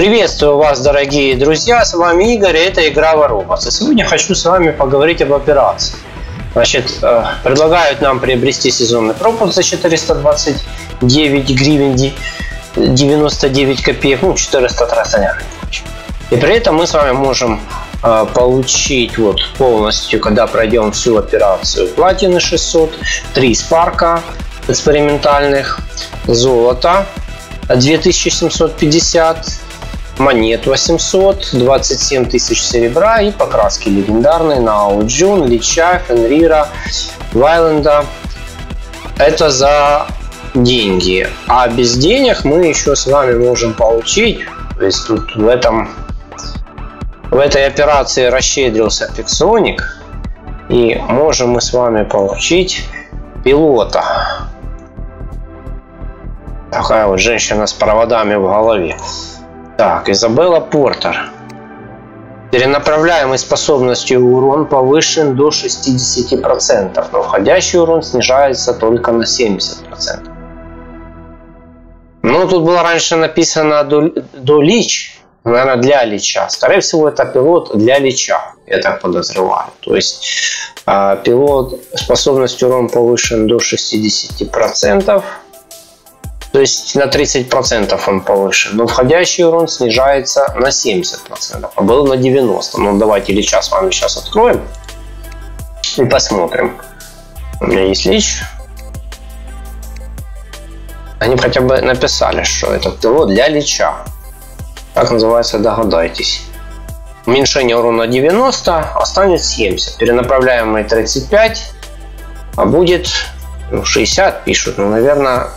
Приветствую вас, дорогие друзья, с вами Игорь, и это игра Воробос. И сегодня хочу с вами поговорить об операции. Значит, э, предлагают нам приобрести сезонный пропуск за 429 гривен 99 копеек, ну 400 трансонеров. И при этом мы с вами можем э, получить вот полностью, когда пройдем всю операцию, платины 600, 3 спарка экспериментальных, золото 2750, монет 800, 27 тысяч серебра и покраски легендарные на Ауджун, Лича, Фенрира, Вайленда. Это за деньги. А без денег мы еще с вами можем получить, то есть тут в этом в этой операции расщедрился Пиксоник, и можем мы с вами получить пилота. Такая вот женщина с проводами в голове. Так, Изабелла Портер. Перенаправляемой способностью урон повышен до 60%, но входящий урон снижается только на 70%. Ну, тут было раньше написано до, до Лич, наверное, для Лича. Скорее всего, это пилот для Лича, я так подозреваю. То есть э, пилот способностью урон повышен до 60%, то есть на 30% он повышен. Но входящий урон снижается на 70%, а был на 90%. Ну давайте Лича с вами сейчас откроем и посмотрим. У меня есть Лич. Они хотя бы написали, что это ТВ для Лича. Так называется, догадайтесь. Уменьшение урона 90, останется 70. Перенаправляемый 35, а будет 60 пишут. Ну, наверное,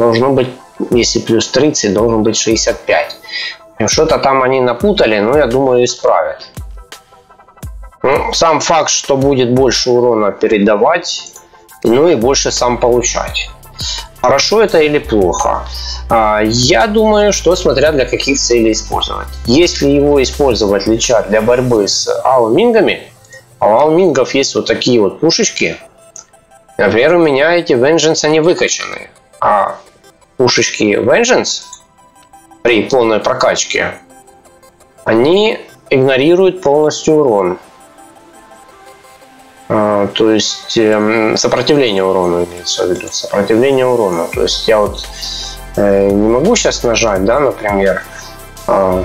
должно быть, если плюс 30, должен быть 65. Что-то там они напутали, но я думаю, исправят. Ну, сам факт, что будет больше урона передавать, ну и больше сам получать. Хорошо это или плохо? А, я думаю, что смотря для каких целей использовать. Если его использовать лича для борьбы с аумингами, а у аумингов есть вот такие вот пушечки, например, у меня эти Vengeance, они выкачанные. А пушечки Vengeance при полной прокачке, они игнорируют полностью урон. А, то есть эм, сопротивление урону имеется в виду. Сопротивление урону. То есть я вот э, не могу сейчас нажать, да, например, а,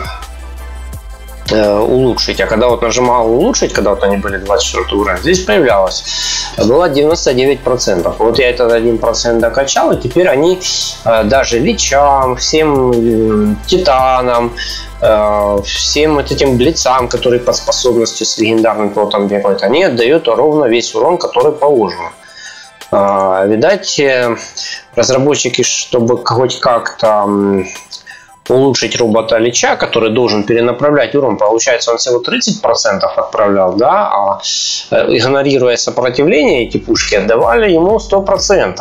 Э, улучшить. А когда вот нажимал улучшить, когда вот они были 24 уровня, здесь появлялось. Было 99%. Вот я этот 1% докачал, и теперь они э, даже личам, всем титанам, э, всем вот этим блицам, которые по способности с легендарным плотом бегают, они отдают ровно весь урон, который положен. Видать, разработчики, чтобы хоть как-то улучшить робота Лича, который должен перенаправлять урон, получается, он всего 30% отправлял, да, а э, игнорируя сопротивление, эти пушки отдавали ему 100%.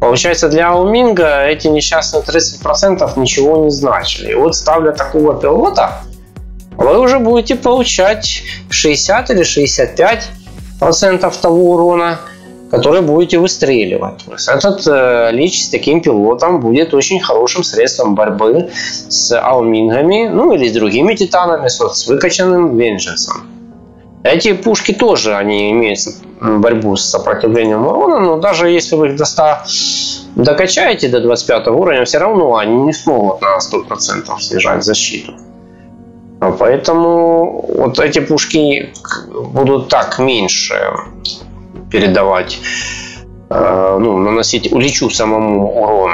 Получается, для Ауминга эти несчастные 30% ничего не значили. И вот ставля такого пилота, вы уже будете получать 60 или 65 процентов того урона, который будете выстреливать. Этот э, лич с таким пилотом будет очень хорошим средством борьбы с аумингами, ну или с другими титанами, с, выкачанным венженсом. Эти пушки тоже они имеют борьбу с сопротивлением урона, но даже если вы их до 100 докачаете до 25 уровня, все равно они не смогут на 100% снижать защиту. Поэтому вот эти пушки будут так меньше передавать, э, ну, наносить Личу самому урон.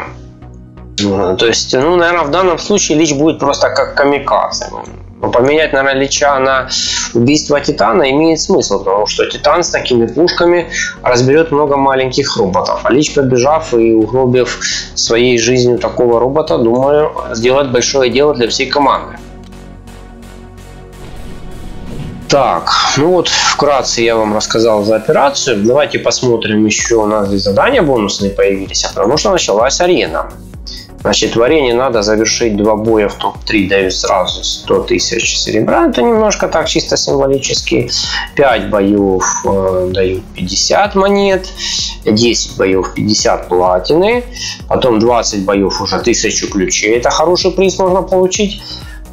То есть, ну, наверное, в данном случае Лич будет просто как камикадзе. Но поменять, наверное, Лича на убийство Титана имеет смысл, потому что Титан с такими пушками разберет много маленьких роботов. А Лич, побежав и угробив своей жизнью такого робота, думаю, сделает большое дело для всей команды. Так, ну вот вкратце я вам рассказал за операцию. Давайте посмотрим еще, у нас здесь задания бонусные появились, а потому что началась арена. Значит, в арене надо завершить два боя в топ-3. Дают сразу 100 тысяч серебра. Это немножко так чисто символически. 5 боев э, дают 50 монет. 10 боев 50 платины. Потом 20 боев уже 1000 ключей. Это хороший приз можно получить.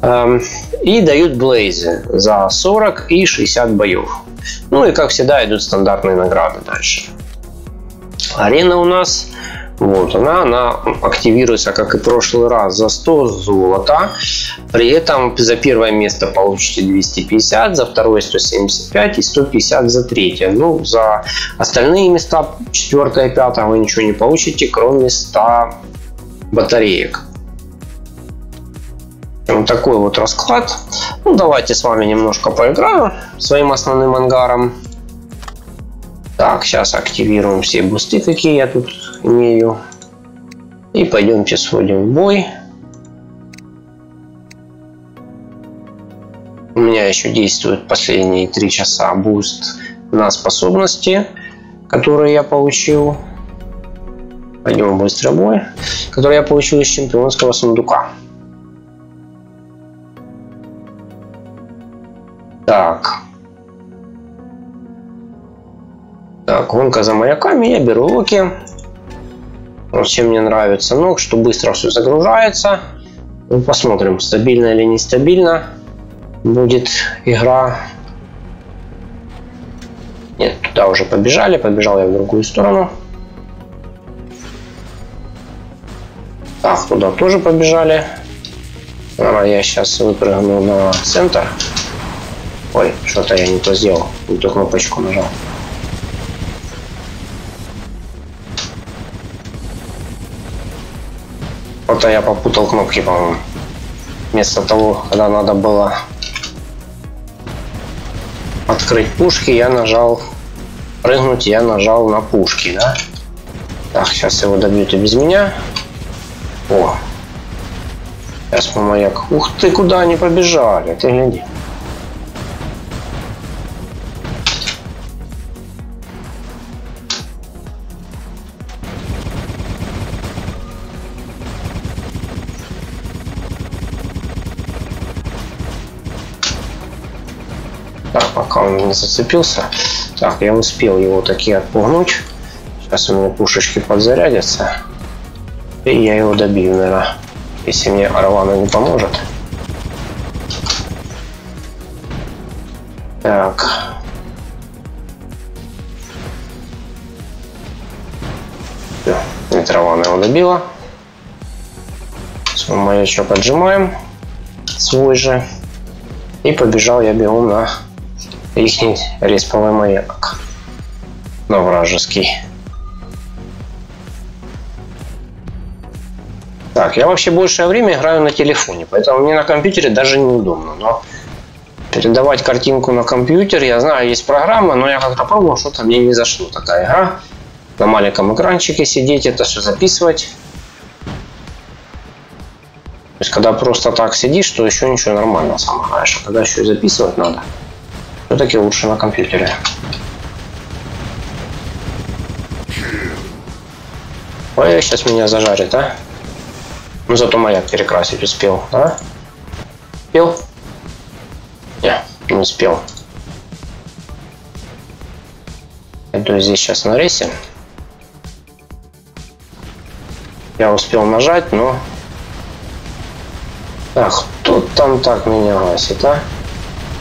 Эм, и дают блейзы за 40 и 60 боев. Ну и как всегда идут стандартные награды дальше. Арена у нас вот она, она активируется, как и в прошлый раз, за 100 золота. При этом за первое место получите 250, за второе 175 и 150 за третье. Ну, за остальные места, четвертое и пятое, вы ничего не получите, кроме 100 батареек. Вот такой вот расклад. Ну, давайте с вами немножко поиграю своим основным ангаром. Так, сейчас активируем все бусты, какие я тут имею. И пойдемте сходим в бой. У меня еще действует последние три часа буст на способности, которые я получил. Пойдем в быстрый бой, который я получил из чемпионского сундука. Так. Так, гонка за маяками, я беру луки. Вот чем мне нравится. Ну, что быстро все загружается. Ну, посмотрим, стабильно или нестабильно будет игра. Нет, туда уже побежали. Побежал я в другую сторону. Так, туда тоже побежали. А я сейчас выпрыгну на центр. Ой, что-то я не то сделал. Не ту кнопочку нажал. Вот я попутал кнопки, по-моему. Вместо того, когда надо было открыть пушки, я нажал прыгнуть, я нажал на пушки, да? Так, сейчас его добьют и без меня. О! Сейчас мы маяк. Ух ты, куда они побежали? Ты гляди. Пока он не зацепился. Так, я успел его таки отпугнуть. Сейчас у меня пушечки подзарядятся. И я его добью, наверное. Если мне Орлана не поможет. Так. Все, Ветрована его добила. Свой маячок отжимаем. Свой же. И побежал я бегом на их респовый маяк. Но вражеский. Так, я вообще большее время играю на телефоне, поэтому мне на компьютере даже неудобно. Но передавать картинку на компьютер, я знаю, есть программа, но я как-то пробовал, что-то мне не зашло такая игра. На маленьком экранчике сидеть, это все записывать. То есть, когда просто так сидишь, то еще ничего нормально сам играешь. А когда еще и записывать надо, все-таки лучше на компьютере. Ой, сейчас меня зажарит, а? Ну зато маяк перекрасить успел, а? Успел? Не, не успел. Иду здесь сейчас на рейсе. Я успел нажать, но... Так, кто там так меня гасит, а?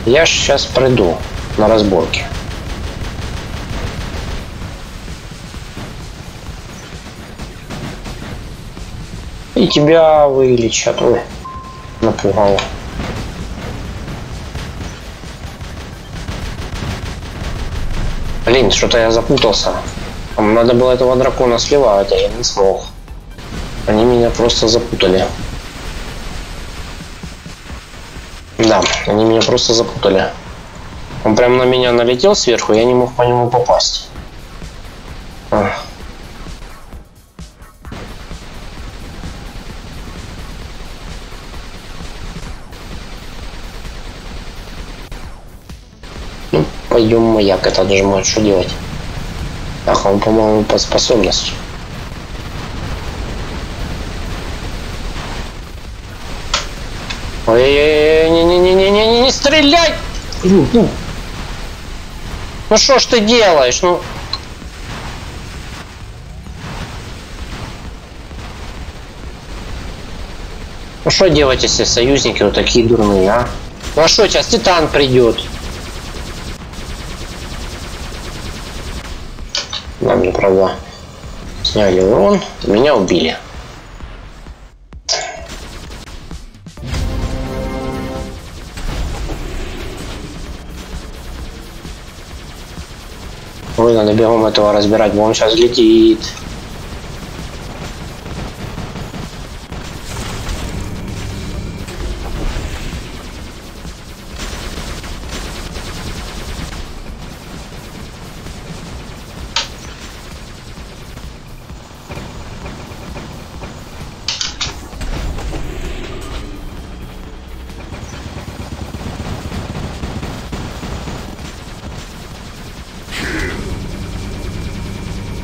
Я сейчас приду на разборки. И тебя вылечат. Ой, напугал. Блин, что-то я запутался. Надо было этого дракона сливать, а я не смог. Они меня просто запутали. Да, они меня просто запутали. Он прям на меня налетел сверху, я не мог по нему попасть. Ну, пойдем маяк это отжимать, что делать? Так, он, по-моему, по способности. Ой, не-не-не-не-не, не стреляй! Ну, ну. ну что ж ты делаешь? Ну, Ну что делать, если союзники вот такие дурные, а? Ну а что, сейчас Титан придет. Да, мне правда сняли урон, меня убили. Ой, надо бегом этого разбирать, он сейчас летит.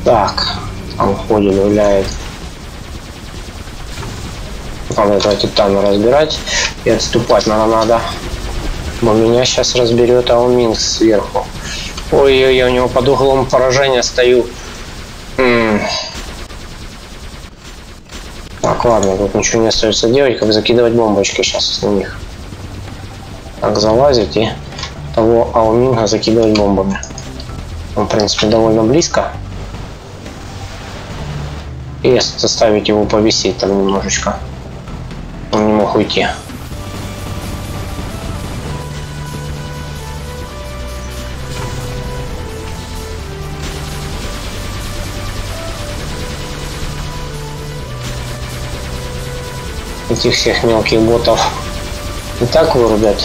Так, он ходит, гуляет. Надо этого титана разбирать и отступать нам надо. Но меня сейчас разберет Ауминг сверху. Ой-ой, я у него под углом поражения стою. М -м. Так, ладно, тут ничего не остается делать, как закидывать бомбочки сейчас на них. Так, залазить и того Ауминга закидывать бомбами. Он, в принципе, довольно близко. И заставить его повисеть там немножечко. Он не мог уйти. Этих всех мелких ботов и так вырубят.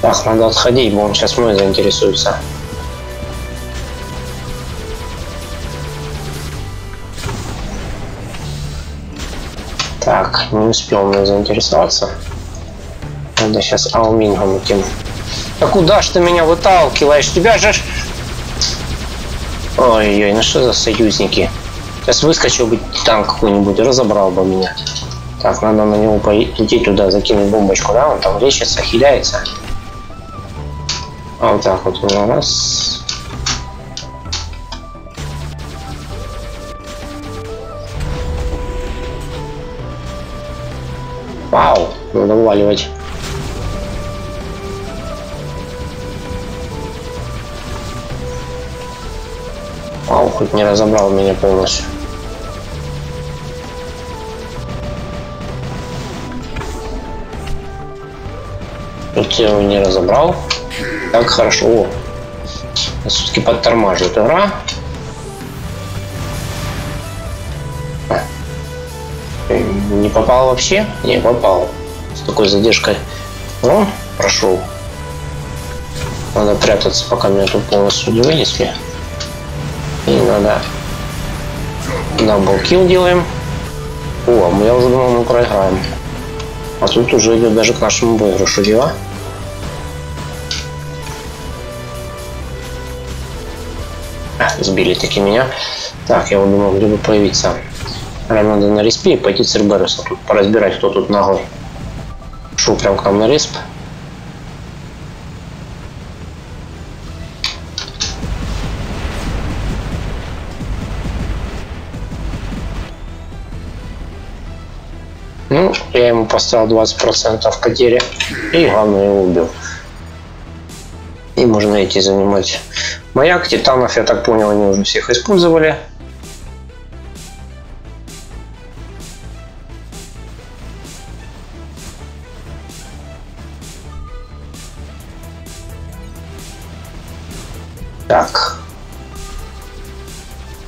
Так, надо отходить, бо он сейчас мной заинтересуется. Так, не успел мной заинтересоваться. Надо сейчас аумингом этим. Да куда ж ты меня выталкиваешь? Тебя же... Ой-ой, ну что за союзники? Сейчас выскочил бы танк какой-нибудь, разобрал бы меня. Так, надо на него пойти туда, закинуть бомбочку, да? Он там лечится, хиляется. А вот так вот у нас. Вау, надо уваливать. Вау, хоть не разобрал меня полностью. Тут я его не разобрал. Так, хорошо. О, все-таки подтормаживает игра. Не попал вообще? Не попал. С такой задержкой. О, прошел. Надо прятаться, пока меня тут полностью не вынесли. И надо double kill делаем. О, я уже думал, мы проиграем. А тут уже идет даже к нашему выигрышу дела. Сбили таки меня. Так, я думал, где бы появиться. Прям надо на респе и пойти Церберуса тут поразбирать, кто тут наглый. Шел прям к нам на респ. Ну, я ему поставил 20% потери. И главное его убил. И можно идти занимать Маяк титанов, я так понял, они уже всех использовали. Так.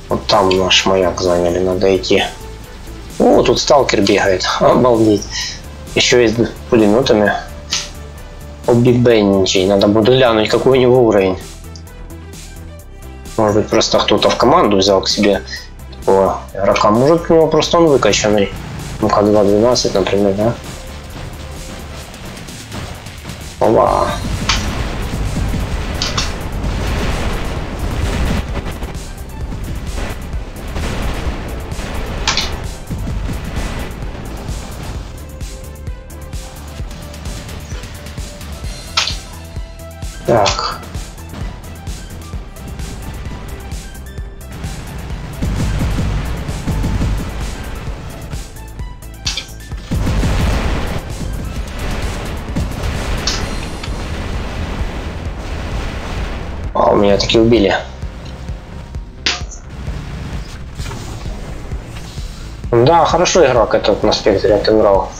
Вот там наш маяк заняли, надо идти. О, тут сталкер бегает. Обалдеть. Еще и с пулеметами. О, Биг Бенничей. Надо будет глянуть, какой у него уровень. Может быть, просто кто-то в команду взял к себе такого игрока. Может, у него просто он выкачанный. Ну-ка, 2.12, например, да? Ова. Так. А, у меня таки убили. Да, хорошо игрок этот на спектре отыграл.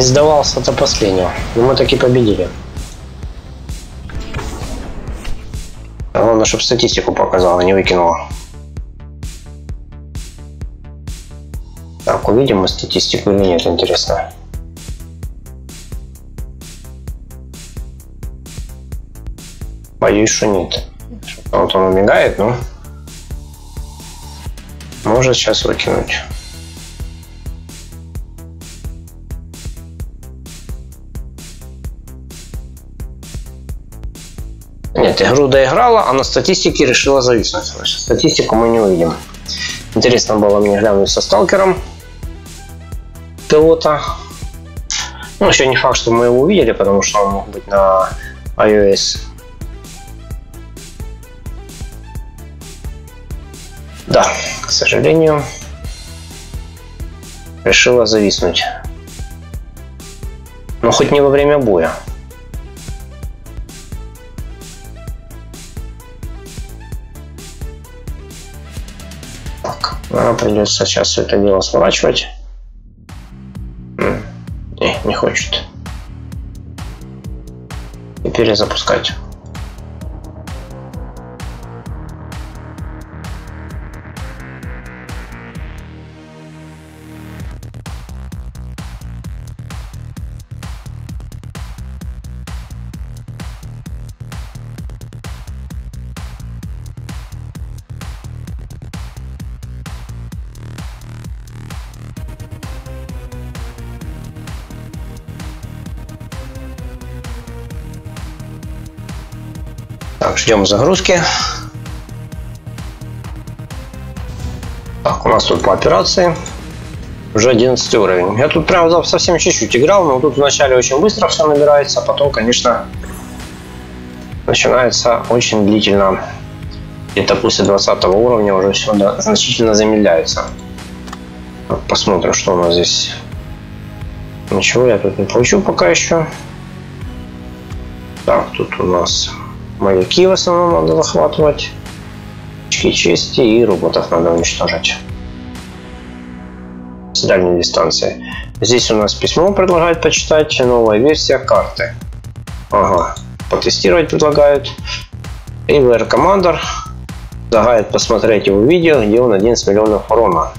Не сдавался до последнего. Но мы таки победили. Главное, чтобы статистику показала, не выкинула. Так, увидим мы статистику или нет, интересно. Боюсь, что нет. Вот он мигает, но может сейчас выкинуть. Нет, игру доиграла, а на статистике решила зависнуть. Статистику мы не увидим. Интересно было мне глянуть со сталкером пилота. Ну, еще не факт, что мы его увидели, потому что он мог быть на iOS Да, к сожалению, решила зависнуть. Но хоть не во время боя. Придется сейчас все это дело сворачивать. Не, не хочет. И перезапускать. Так, ждем загрузки. Так, у нас тут по операции. Уже 11 уровень. Я тут прям совсем чуть-чуть играл, но тут вначале очень быстро все набирается, а потом, конечно, начинается очень длительно. Где-то после 20 уровня уже все значительно замедляется. Посмотрим, что у нас здесь. Ничего я тут не получу пока еще. Так, тут у нас Маяки в основном надо захватывать. Очки чести и роботов надо уничтожать. С дальней дистанции. Здесь у нас письмо предлагают почитать. Новая версия карты. Ага. Потестировать предлагают. И VR предлагает посмотреть его видео, где он 11 миллионов урона.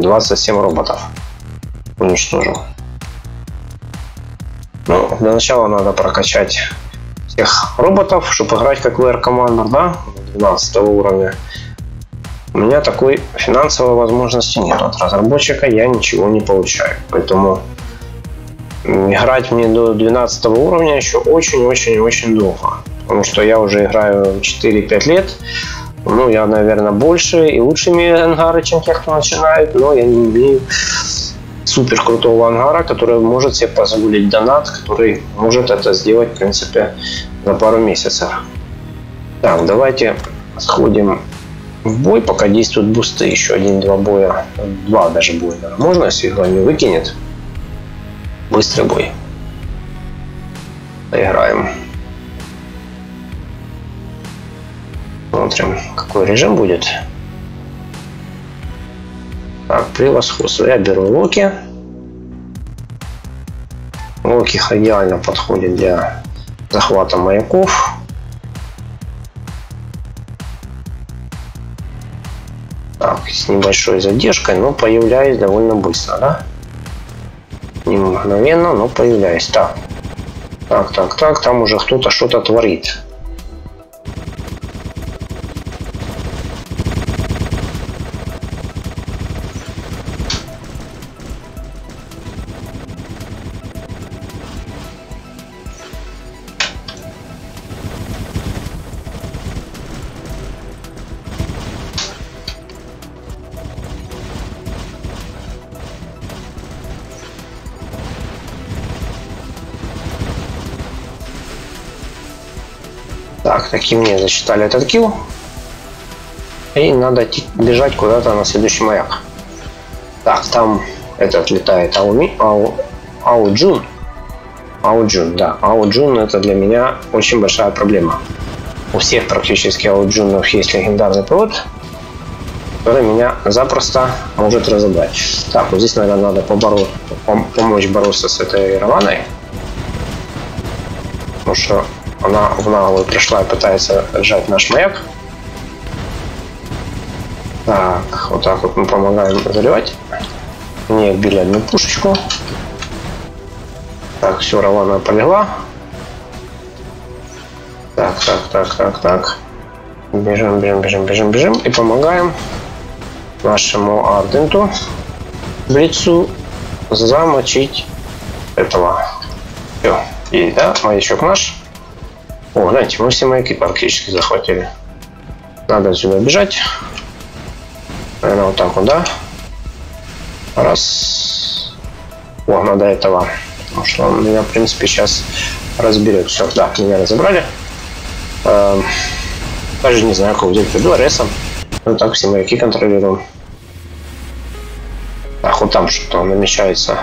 27 роботов уничтожил. Ну, для начала надо прокачать тех роботов, чтобы играть как VR Commander, да, 12 уровня. У меня такой финансовой возможности нет. От разработчика я ничего не получаю. Поэтому играть мне до 12 уровня еще очень-очень-очень долго. Потому что я уже играю 4-5 лет. Ну, я, наверное, больше и лучше имею ангары, чем те, кто начинает. Но я не имею супер крутого ангара, который может себе позволить донат, который может это сделать, в принципе, за пару месяцев. Так, давайте сходим в бой, пока действуют бусты. Еще один-два боя. Два даже боя. Можно, если его не выкинет? Быстрый бой. Поиграем. Смотрим, какой режим будет. Так, превосходство. Я беру Локи. Локи идеально подходит для захвата маяков. Так, с небольшой задержкой, но появляюсь довольно быстро, да? Не мгновенно, но появляюсь. Так, так, так, так, там уже кто-то что-то творит. Так, таки мне засчитали этот килл. И надо бежать куда-то на следующий маяк. Так, там этот летает Ауми, Ау, Ауджун. Ауджун, да. Ауджун это для меня очень большая проблема. У всех практически Ауджунов есть легендарный пилот, который меня запросто может разобрать. Так, вот здесь, наверное, надо поборо... пом помочь бороться с этой Раваной. Потому что она в наглую пришла и пытается сжать наш маяк. Так, вот так вот мы помогаем заливать. Не отбили одну пушечку. Так, все, Равана полегла. Так, так, так, так, так. Бежим, бежим, бежим, бежим, бежим. И помогаем нашему Арденту Блицу замочить этого. Все. И да, маячок наш. О, знаете, мы все маяки практически захватили. Надо отсюда бежать. Наверное, вот так вот, да? Раз. О, надо этого. Потому что он меня, в принципе, сейчас разберет. Все, да, меня разобрали. Эм, даже не знаю, как взять. Пойду РСом. Ну так, все маяки контролируем. Так, вот там что-то намечается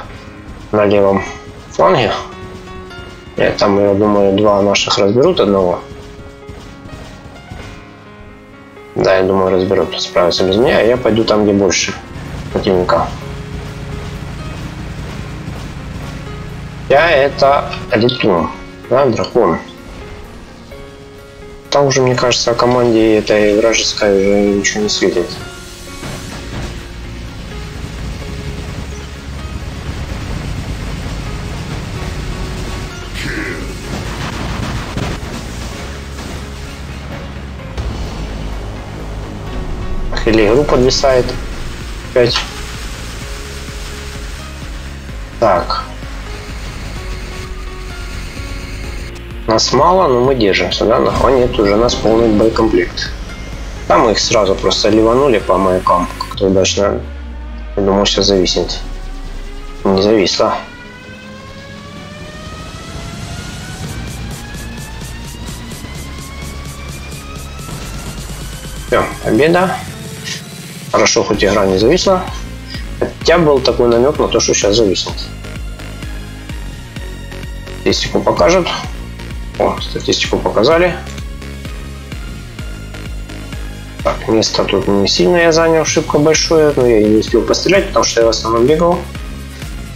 на левом фланге. Там, я думаю, два наших разберут одного. Да, я думаю, разберут, справятся без меня, а я пойду там, где больше противника. Я это летун, да, дракон. Там уже, мне кажется, о команде этой вражеской уже ничего не светит. Подвисает. Опять. Так. Нас мало, но мы держимся, да? На нет, уже нас полный боекомплект. Там их сразу просто ливанули по маякам. Как-то удачно. Я думаю, сейчас зависнет. Не зависло. Все, победа. Хорошо, хоть игра не зависла. Хотя был такой намек на то, что сейчас зависнет. Статистику покажет. О, статистику показали. Так, место тут не сильно я занял, шибко большое, но я не успел пострелять, потому что я в основном бегал,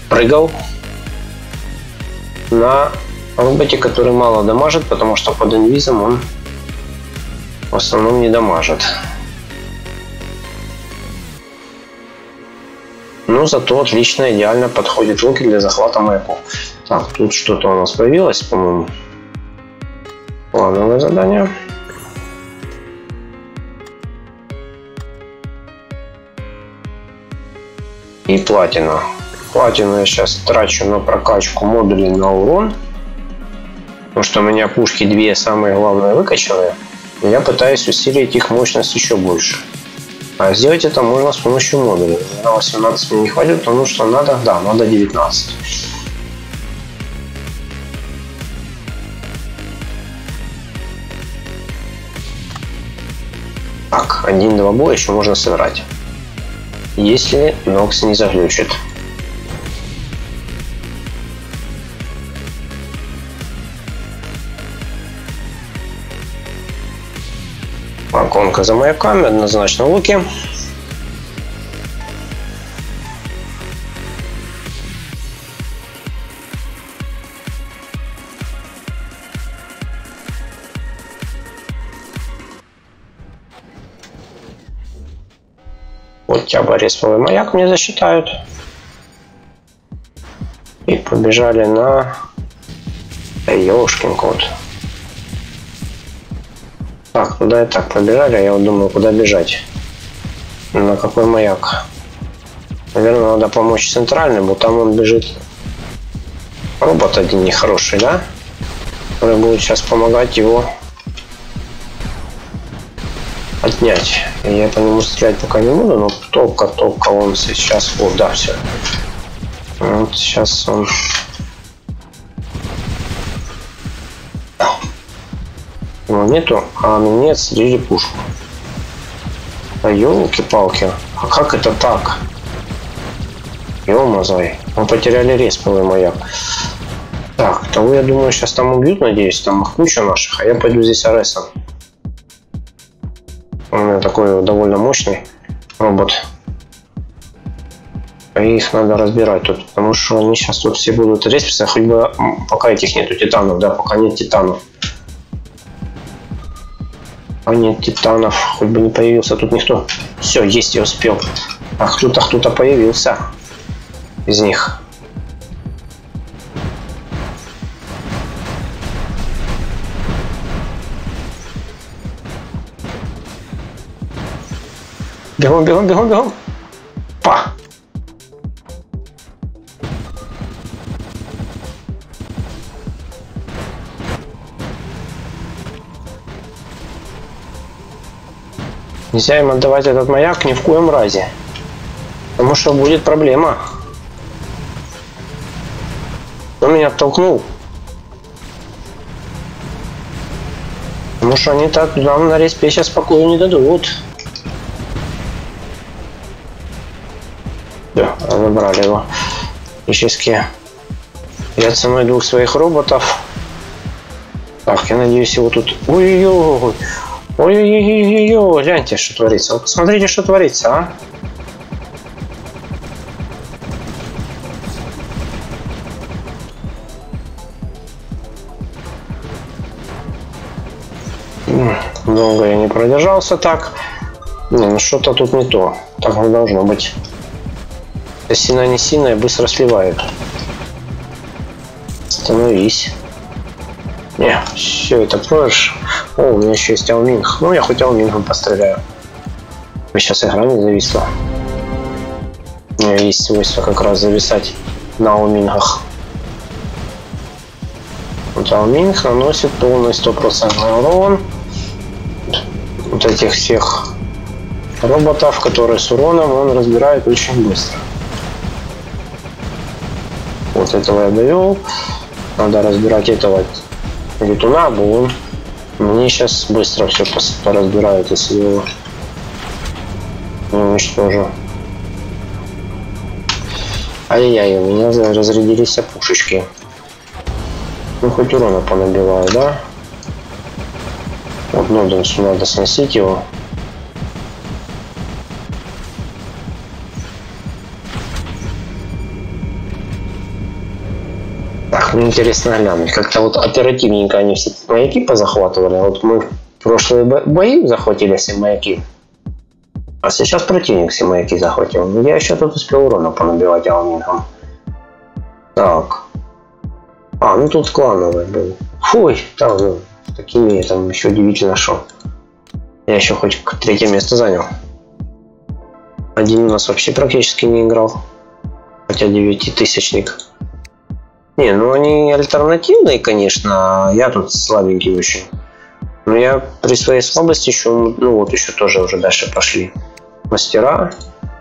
прыгал на роботе, который мало дамажит, потому что под инвизом он в основном не дамажит. Но зато отлично, идеально подходит луки для захвата маяков. Так, тут что-то у нас появилось, по-моему. Плановое задание. И платина. Платину я сейчас трачу на прокачку модулей на урон. Потому что у меня пушки две самые главные выкачанные. Я пытаюсь усилить их мощность еще больше. А сделать это можно с помощью модуля. На 18 мне не хватит, потому что надо, да, надо 19. Так, один-два боя еще можно сыграть. Если Нокс не заглючит. Гонка за маяками, однозначно луки. Вот тяба респовый маяк мне засчитают. И побежали на Ёшкин кот. Куда и так побежали, я вот думаю, куда бежать. На какой маяк. Наверное, надо помочь центральному, там он бежит. Робот один нехороший, да? Который будет сейчас помогать его отнять. Я по нему стрелять пока не буду, но только-только он сейчас... Вот, да, все. Вот сейчас он... нету, а мне слили пушку. А елки-палки. А как это так? Ё-мазай. Мы потеряли респовый маяк. Так, того я думаю, сейчас там убьют, надеюсь, там их куча наших, а я пойду здесь аресом. У меня такой довольно мощный робот. И их надо разбирать тут, потому что они сейчас тут все будут респиться, хоть бы пока этих нету титанов, да, пока нет титанов. А нет титанов, хоть бы не появился тут никто. Все, есть, я успел. А кто-то, кто-то появился из них. Бегом, бегом, бегом, бегом. Па! Нельзя им отдавать этот маяк ни в коем разе. Потому что будет проблема. Кто меня оттолкнул? Потому что они так нам на респе сейчас спокойно не дадут. Да, забрали его. Фактически. Я ценой двух своих роботов. Так, я надеюсь, его тут... Ой-ой-ой! Ой-ой-ой-ой, гляньте, что творится. Вот посмотрите, что творится, а. Долго я не продержался так. Не, ну что-то тут не то. Так не должно быть. Сина не сильная, быстро сливает. Становись. Не, все это проешь. О, у меня еще есть Ауминг. Ну, я хоть Аумингом постреляю. Сейчас игра не зависла. У меня есть свойство как раз зависать на Аумингах. Вот Ауминг наносит полный стопроцентный урон. Вот этих всех роботов, которые с уроном, он разбирает очень быстро. Вот этого я довел. Надо разбирать этого летуна, бо он мне сейчас быстро все поразбирают, если его не уничтожу. Ай-яй, у меня разрядились пушечки. Ну, хоть урона понабиваю, да? Вот Ноденсу надо сносить его. Интересно глянуть. Как-то вот оперативненько они все маяки позахватывали. Вот мы в прошлые бои захватили все маяки. А сейчас противник все маяки захватил. Я еще тут успел урона понабивать алмингом. Так. А, ну тут клановый был. Фуй, там, ну, такими там еще удивительно шел. Я еще хоть третье место занял. Один у нас вообще практически не играл. Хотя девятитысячник. Не, ну они альтернативные, конечно. Я тут слабенький очень. Но я при своей слабости еще, ну вот еще тоже уже дальше пошли мастера.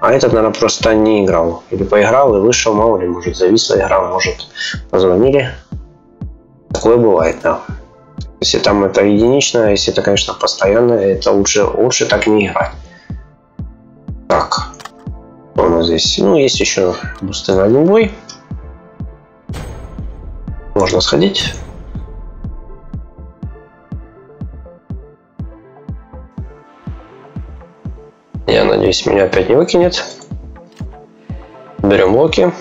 А этот, наверное, просто не играл. Или поиграл и вышел, мало ли, может, зависла игра, может, позвонили. Такое бывает, да. Если там это единично, если это, конечно, постоянно, это лучше, лучше так не играть. Так. Что у нас здесь? Ну, есть еще бусты на один бой. Можно сходить. Я надеюсь, меня опять не выкинет. Берем локи.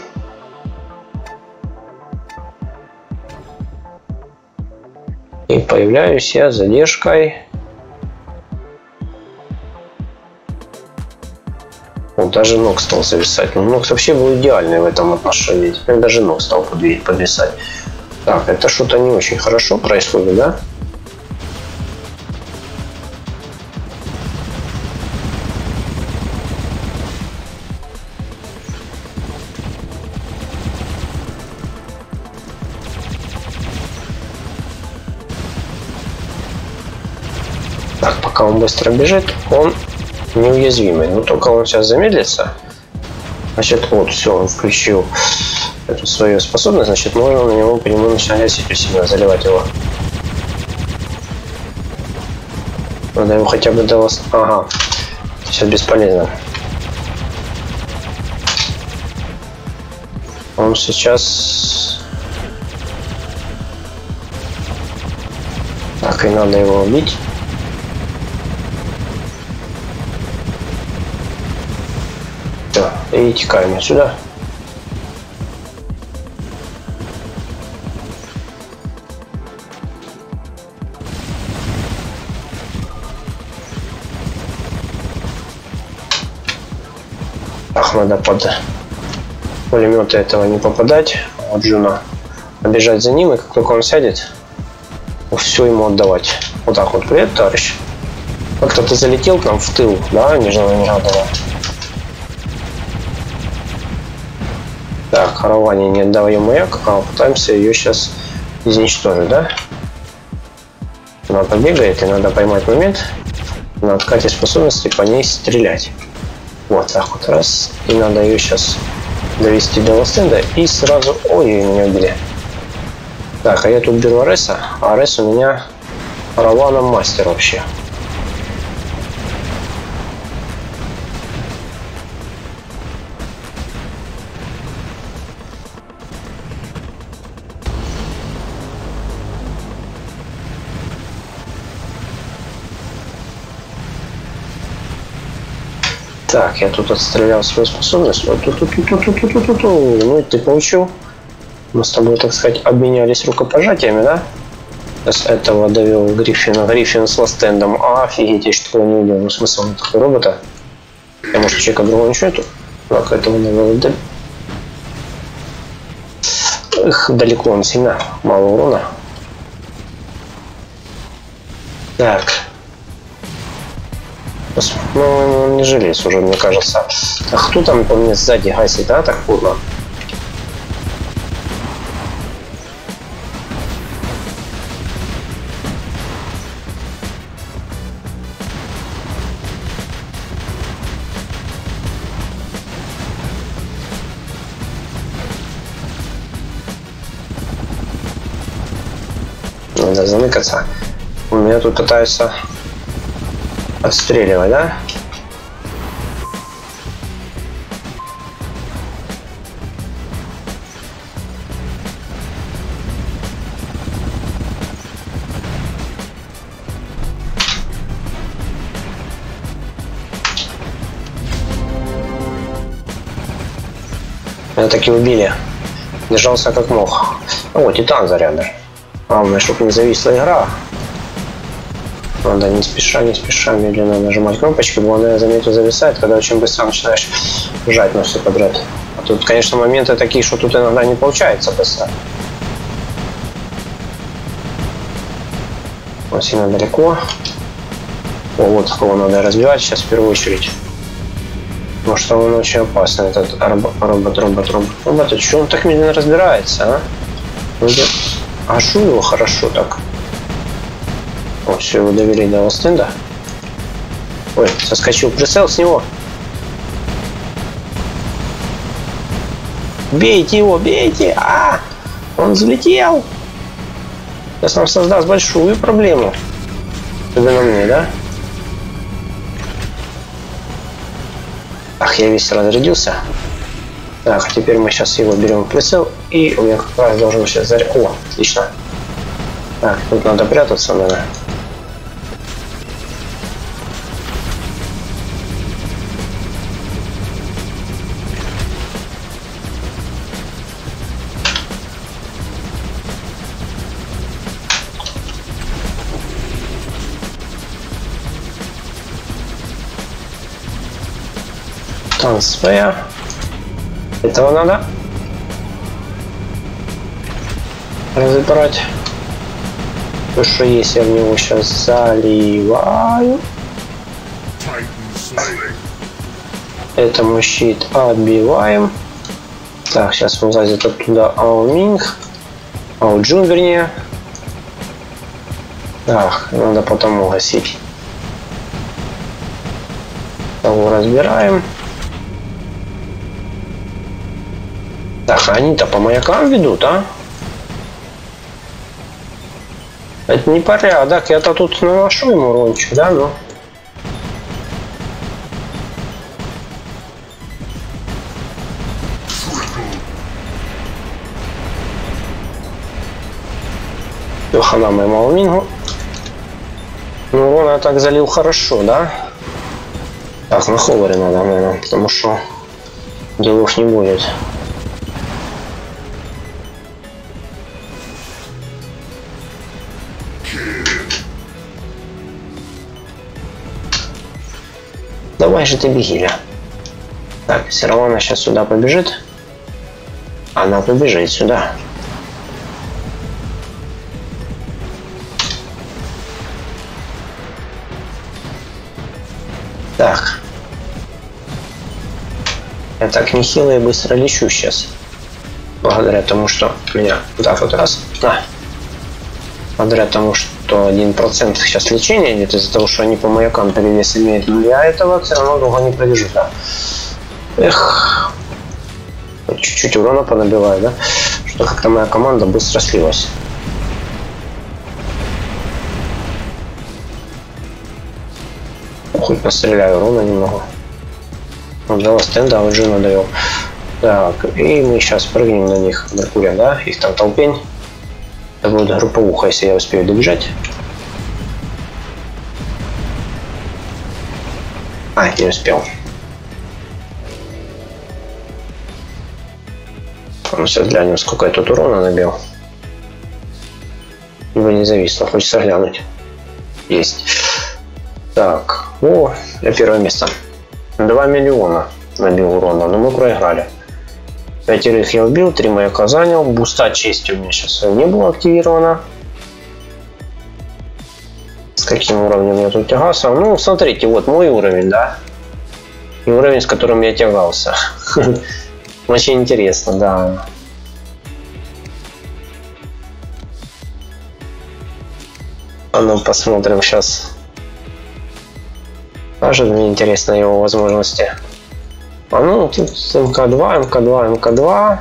И появляюсь я задержкой. Вот даже ног стал зависать. Ну, ног вообще был идеальный в этом отношении. Теперь даже ног стал подвисать. Так, это что-то не очень хорошо происходит, да? Так, пока он быстро бежит, он неуязвимый. Но только он сейчас замедлится. Значит, вот, все, он включил эту свою способность, значит, можно на него по нему начинать сетью сильно заливать его. Надо его хотя бы до... Ага. Сейчас бесполезно. Он сейчас... Так, и надо его убить. Все, и текаем отсюда. Надо под пулеметы этого не попадать. Вот Джуна. Обежать за ним, и как только он сядет, все ему отдавать. Вот так вот. Привет, товарищ. Как-то ты залетел к нам в тыл, да, Нижнего Мирадова? Так, Харавани не отдаем маяк, а пытаемся ее сейчас изничтожить, да? Она побегает, и надо поймать момент на откате способности по ней стрелять. Вот так вот раз. И надо ее сейчас довести до ластенда и сразу... Ой, меня убили. Так, а я тут беру Ареса, а Арес у меня Равана мастер вообще. Так, я тут отстрелял свою способность. Вот тут, тут, тут, тут, тут, тут, тут. Ну, ты получил. Мы с тобой, так сказать, обменялись рукопожатиями, да? С этого довел Гриффина. Гриффин с ластендом. А, офигеть, я что не увидел. Ну, смысл он такой робота. Я, может, человека другого ничего нету? Так, этого навел. Эх, далеко он сильно. Мало урона. Так. Ну, не жалеюсь уже, мне кажется. А кто там по мне сзади гасит, а, так курно? Надо заныкаться. У меня тут пытаются Отстреливай, да? Меня таки убили. Держался как мог. О, титан заряда. Главное, чтобы не зависла игра. Надо не спеша, не спеша, медленно нажимать кнопочки, она, я заметил, зависает, когда очень быстро начинаешь жать на все подряд. А тут, конечно, моменты такие, что тут иногда не получается быстро. Он сильно далеко. О, вот кого надо разбивать сейчас в первую очередь. Потому что он очень опасный, этот робот, робот, робот, робот. Робот, а что он так медленно разбирается, а? Вроде... А шу его хорошо так. О, все, его довели до стенда. Ой, соскочил прицел с него. Бейте его, бейте! А! Он взлетел! Сейчас нам создаст большую проблему. Особенно мне, да? Ах, я весь разрядился. Так, теперь мы сейчас его берем в прицел, и у меня как раз должен сейчас заряд... О, отлично. Так, тут надо прятаться, наверное. Трансфер. Этого надо разобрать. То, что есть, я в него сейчас заливаю. Этому щит отбиваем. Так, сейчас вылазит оттуда Ауминг. Ауджун, вернее. Так, надо потом угасить. Того разбираем. Так, они-то по маякам ведут, а? Это не порядок, я-то тут наношу ему урончик, да, ну. Хана моему алмингу. Ну, урона я так залил хорошо, да? Так, на ховаре надо, наверное, потому что делов не будет. Давай же ты беги, Так, все равно она сейчас сюда побежит. Она побежит сюда. Так. Я так нехило и быстро лечу сейчас. Благодаря тому, что меня так вот раз. На. Благодаря тому, что один процент сейчас лечения идет из-за того, что они по маякам перевес имеют, но я этого все равно долго не продержу, да. Эх. Чуть-чуть урона понабиваю, да? Что как-то моя команда быстро слилась. Хоть постреляю урона немного. Вот два стенда, а вот же надоел. Так, и мы сейчас прыгнем на них, Меркурия, да? Их там толпень. Это будет групповуха, если я успею добежать. А, не успел. Ну, сейчас глянем, сколько я тут урона набил. Его не зависло, хочется глянуть. Есть. Так, о, я первое место. 2 миллиона набил урона, но мы проиграли. Пятерых я убил, три маяка занял. Буста чести у меня сейчас не было активировано. С каким уровнем я тут тягался? Ну, смотрите, вот мой уровень, да? И уровень, с которым я тягался. Очень интересно, да. А ну посмотрим сейчас. Тоже мне интересно его возможности. А ну, тут МК2, МК2, МК2.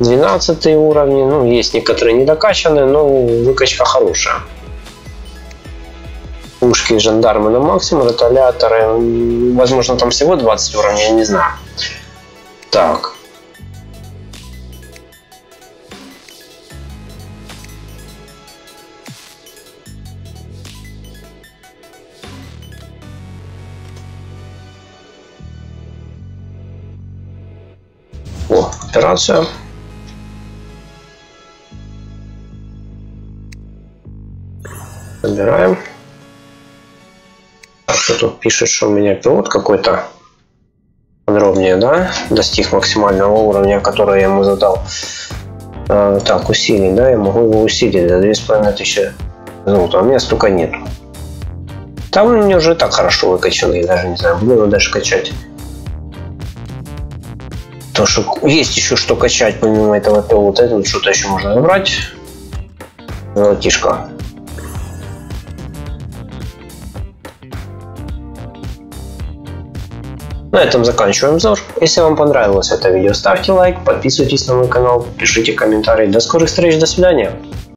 12 уровни. Ну, есть некоторые недокачанные, но выкачка хорошая. Пушки жандармы на максимум, ротоляторы. Возможно, там всего 20 уровней, я не знаю. Так. Операцию. Набираем. Что тут пишет, что у меня пилот какой-то подробнее, да, достиг максимального уровня, который я ему задал. А, так, усилий, да, я могу его усилить до 2500 золота, а у меня столько нет. Там меня уже так хорошо выкачанный, даже не знаю, буду его даже качать. Потому что есть еще что качать помимо этого то вот это вот что-то еще можно забрать. Золотишко. На этом заканчиваем обзор. Если вам понравилось это видео, ставьте лайк, подписывайтесь на мой канал, пишите комментарии. До скорых встреч, до свидания.